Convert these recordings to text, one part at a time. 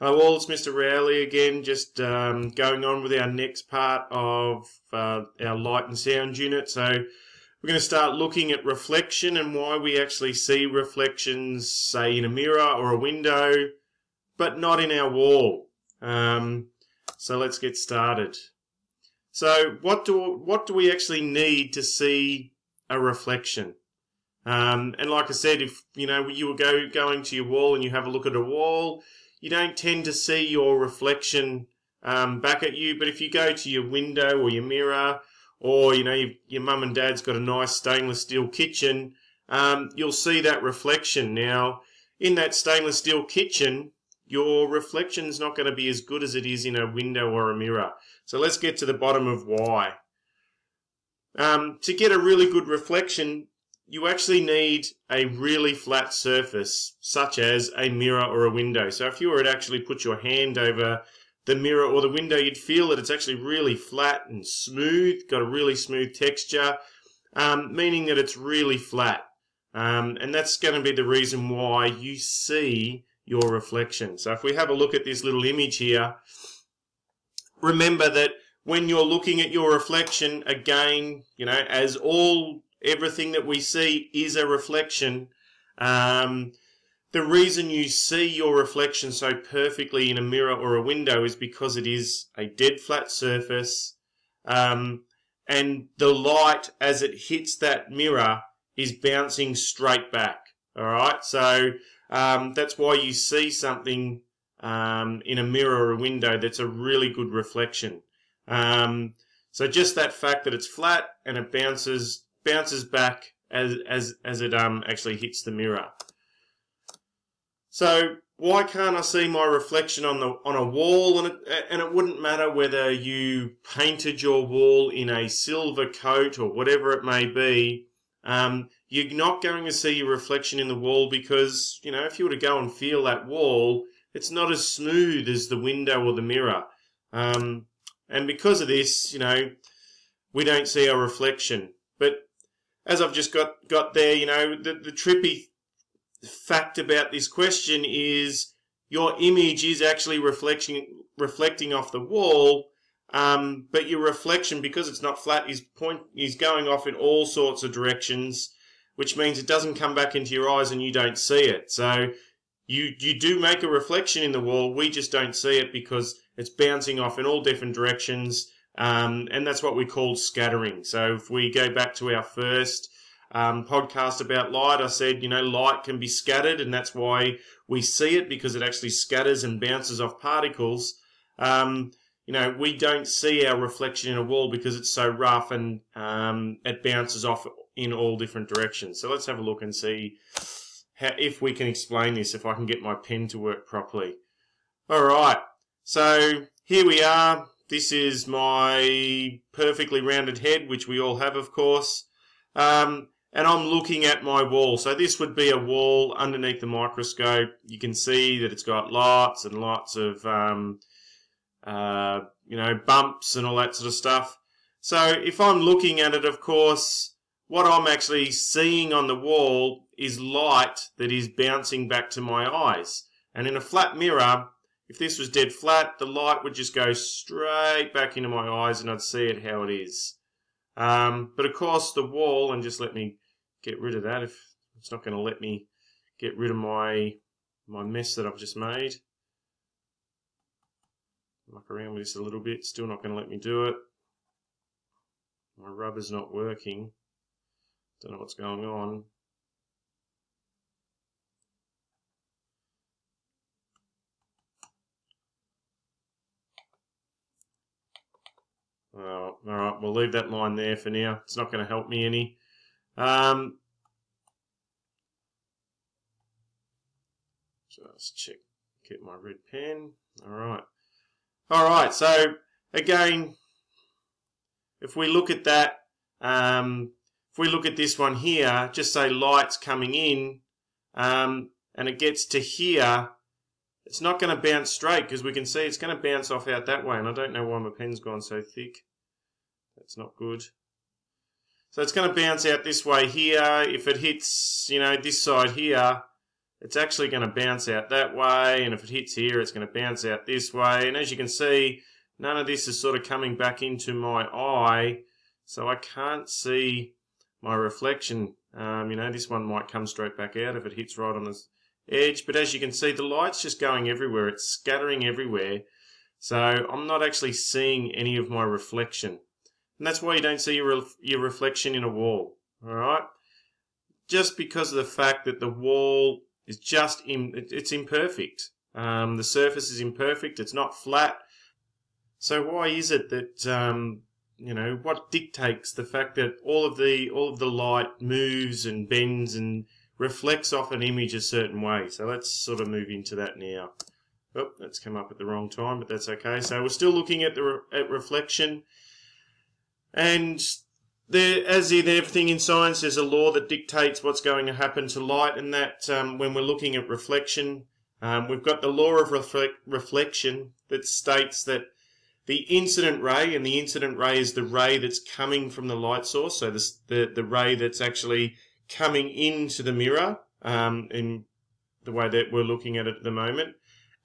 Hello all, it's Mr. Rowley again, just um, going on with our next part of uh, our light and sound unit. So we're going to start looking at reflection and why we actually see reflections, say in a mirror or a window, but not in our wall. Um, so let's get started. So what do what do we actually need to see a reflection? Um, and like I said, if you know you were go going to your wall and you have a look at a wall, you don't tend to see your reflection um, back at you. But if you go to your window or your mirror, or you know your, your mum and dad's got a nice stainless steel kitchen, um, you'll see that reflection. Now, in that stainless steel kitchen, your reflection's not going to be as good as it is in a window or a mirror. So let's get to the bottom of why. Um, to get a really good reflection, you actually need a really flat surface, such as a mirror or a window. So if you were to actually put your hand over the mirror or the window, you'd feel that it's actually really flat and smooth, got a really smooth texture, um, meaning that it's really flat. Um, and that's going to be the reason why you see your reflection. So if we have a look at this little image here, remember that when you're looking at your reflection, again, you know, as all everything that we see is a reflection. Um, the reason you see your reflection so perfectly in a mirror or a window is because it is a dead flat surface um, and the light as it hits that mirror is bouncing straight back. All right, so um, that's why you see something um, in a mirror or a window that's a really good reflection. Um, so just that fact that it's flat and it bounces bounces back as as as it um actually hits the mirror. So why can't I see my reflection on the on a wall? And it, and it wouldn't matter whether you painted your wall in a silver coat or whatever it may be. Um, you're not going to see your reflection in the wall because you know if you were to go and feel that wall, it's not as smooth as the window or the mirror. Um, and because of this, you know, we don't see our reflection. As I've just got, got there, you know, the, the trippy fact about this question is your image is actually reflecting reflecting off the wall, um, but your reflection, because it's not flat, is point is going off in all sorts of directions, which means it doesn't come back into your eyes and you don't see it. So you you do make a reflection in the wall, we just don't see it because it's bouncing off in all different directions um, and that's what we call scattering. So if we go back to our first um, podcast about light, I said, you know, light can be scattered, and that's why we see it because it actually scatters and bounces off particles. Um, you know, we don't see our reflection in a wall because it's so rough and um, it bounces off in all different directions. So let's have a look and see how, if we can explain this, if I can get my pen to work properly. All right, so here we are. This is my perfectly rounded head, which we all have, of course. Um, and I'm looking at my wall. So this would be a wall underneath the microscope. You can see that it's got lots and lots of, um, uh, you know, bumps and all that sort of stuff. So if I'm looking at it, of course, what I'm actually seeing on the wall is light that is bouncing back to my eyes. And in a flat mirror, if this was dead flat, the light would just go straight back into my eyes and I'd see it how it is. Um, but of course the wall, and just let me get rid of that if it's not going to let me get rid of my my mess that I've just made. Muck around with this a little bit, still not going to let me do it. My rubber's not working. Don't know what's going on. All right, we'll leave that line there for now. It's not going to help me any. Um, just check, get my red pen. All right. All right, so again, if we look at that, um, if we look at this one here, just say light's coming in, um, and it gets to here, it's not going to bounce straight because we can see it's going to bounce off out that way, and I don't know why my pen's gone so thick. That's not good. So it's going to bounce out this way here. If it hits, you know, this side here, it's actually going to bounce out that way, and if it hits here, it's going to bounce out this way. And as you can see, none of this is sort of coming back into my eye, so I can't see my reflection. Um, you know, this one might come straight back out if it hits right on the edge, but as you can see, the light's just going everywhere. It's scattering everywhere, so I'm not actually seeing any of my reflection. And that's why you don't see your, your reflection in a wall, all right? Just because of the fact that the wall is just in, it's imperfect. Um, the surface is imperfect. It's not flat. So why is it that um, you know what dictates the fact that all of the all of the light moves and bends and reflects off an image a certain way? So let's sort of move into that now. Oh, that's come up at the wrong time, but that's okay. So we're still looking at the re at reflection, and there, as in everything in science, there's a law that dictates what's going to happen to light, and that um, when we're looking at reflection, um, we've got the law of reflect reflection that states that the incident ray, and the incident ray is the ray that's coming from the light source, so this, the, the ray that's actually coming into the mirror um, in the way that we're looking at it at the moment.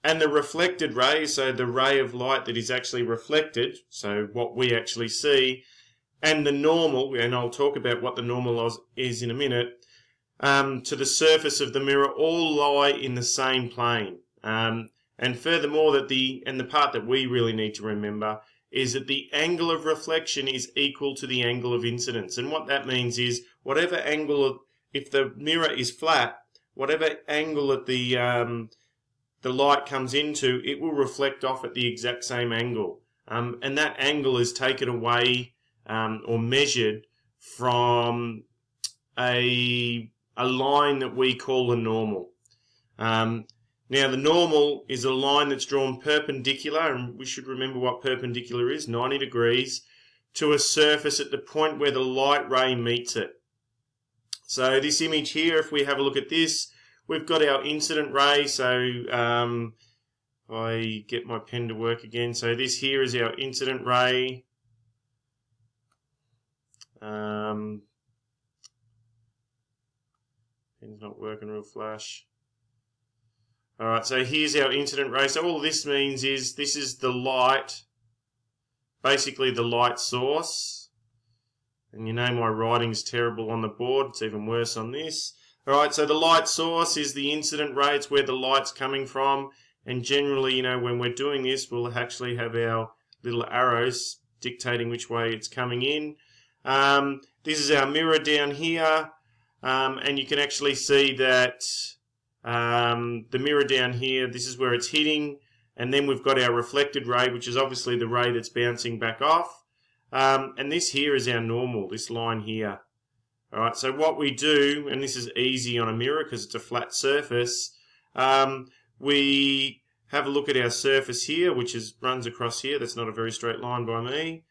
And the reflected ray, so the ray of light that is actually reflected, so what we actually see, and the normal, and I'll talk about what the normal is in a minute, um, to the surface of the mirror all lie in the same plane. Um, and furthermore, that the and the part that we really need to remember is that the angle of reflection is equal to the angle of incidence. And what that means is whatever angle, of, if the mirror is flat, whatever angle that the um, the light comes into, it will reflect off at the exact same angle. Um, and that angle is taken away um, or measured from a, a line that we call the normal. Um, now the normal is a line that's drawn perpendicular, and we should remember what perpendicular is, 90 degrees, to a surface at the point where the light ray meets it. So this image here, if we have a look at this, we've got our incident ray, so um, I get my pen to work again. So this here is our incident ray. Um, pen's not working real flash. Alright, so here's our incident ray. So all this means is this is the light, basically the light source. And you know my writing's terrible on the board, it's even worse on this. Alright, so the light source is the incident ray, it's where the light's coming from. And generally, you know, when we're doing this, we'll actually have our little arrows dictating which way it's coming in. Um, this is our mirror down here, um, and you can actually see that um, the mirror down here, this is where it's hitting, and then we've got our reflected ray, which is obviously the ray that's bouncing back off. Um, and this here is our normal, this line here. Alright, so what we do, and this is easy on a mirror because it's a flat surface, um, we have a look at our surface here, which is runs across here. That's not a very straight line by me.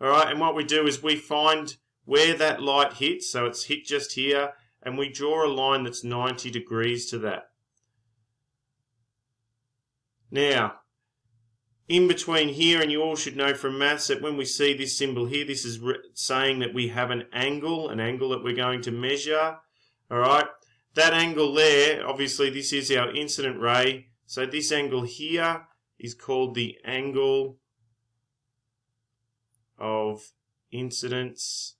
All right, and what we do is we find where that light hits, so it's hit just here, and we draw a line that's 90 degrees to that. Now, in between here, and you all should know from maths that when we see this symbol here, this is saying that we have an angle, an angle that we're going to measure. All right, that angle there, obviously this is our incident ray. So this angle here is called the angle of incidence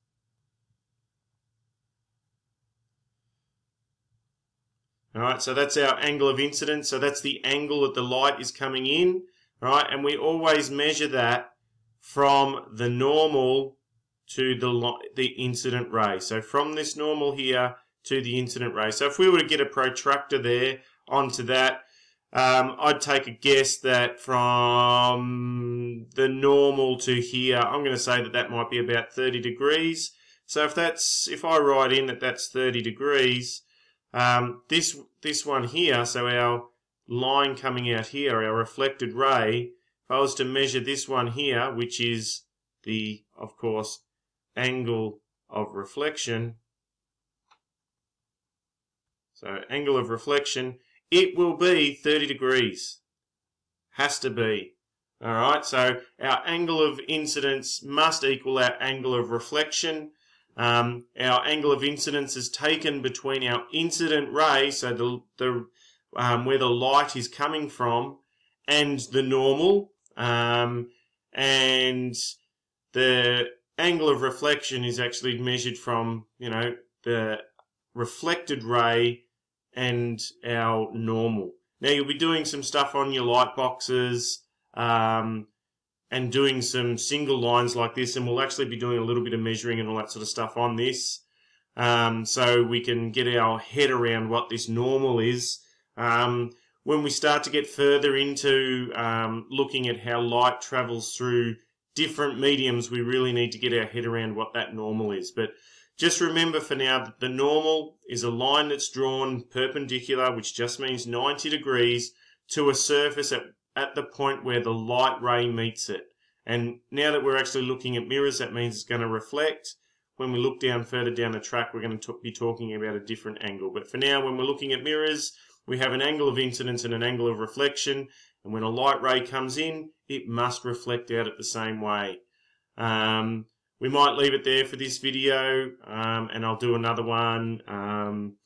Alright, so that's our angle of incidence. So that's the angle that the light is coming in. Right, and we always measure that from the normal to the, the incident ray. So from this normal here to the incident ray. So if we were to get a protractor there onto that, um, I'd take a guess that from the normal to here, I'm going to say that that might be about 30 degrees. So if that's, if I write in that that's 30 degrees, um, this, this one here, so our line coming out here, our reflected ray, if I was to measure this one here, which is the, of course, angle of reflection, so angle of reflection, it will be 30 degrees. Has to be. Alright, so our angle of incidence must equal our angle of reflection. um, our angle of incidence is taken between our incident ray, so the, the um, where the light is coming from, and the normal, um, and the angle of reflection is actually measured from, you know, the reflected ray and our normal. Now you'll be doing some stuff on your light boxes um, and doing some single lines like this, and we'll actually be doing a little bit of measuring and all that sort of stuff on this. Um, so we can get our head around what this normal is. Um, when we start to get further into um, looking at how light travels through different mediums, we really need to get our head around what that normal is. But just remember for now that the normal is a line that's drawn perpendicular, which just means 90 degrees, to a surface at, at the point where the light ray meets it. And now that we're actually looking at mirrors, that means it's going to reflect. When we look down further down the track, we're going to be talking about a different angle. But for now, when we're looking at mirrors, we have an angle of incidence and an angle of reflection. And when a light ray comes in, it must reflect out at the same way. Um, we might leave it there for this video, um, and I'll do another one um,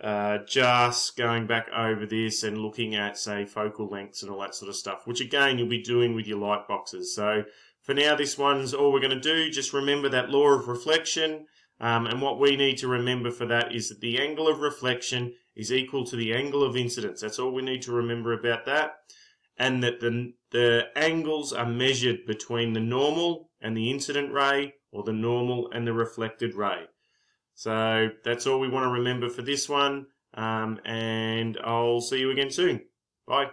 uh, just going back over this and looking at, say, focal lengths and all that sort of stuff, which again you'll be doing with your light boxes. So for now, this one's all we're going to do. Just remember that law of reflection, um, and what we need to remember for that is that the angle of reflection is equal to the angle of incidence. That's all we need to remember about that. And that the, the angles are measured between the normal and the incident ray or the normal and the reflected ray. So that's all we want to remember for this one. Um, and I'll see you again soon. Bye.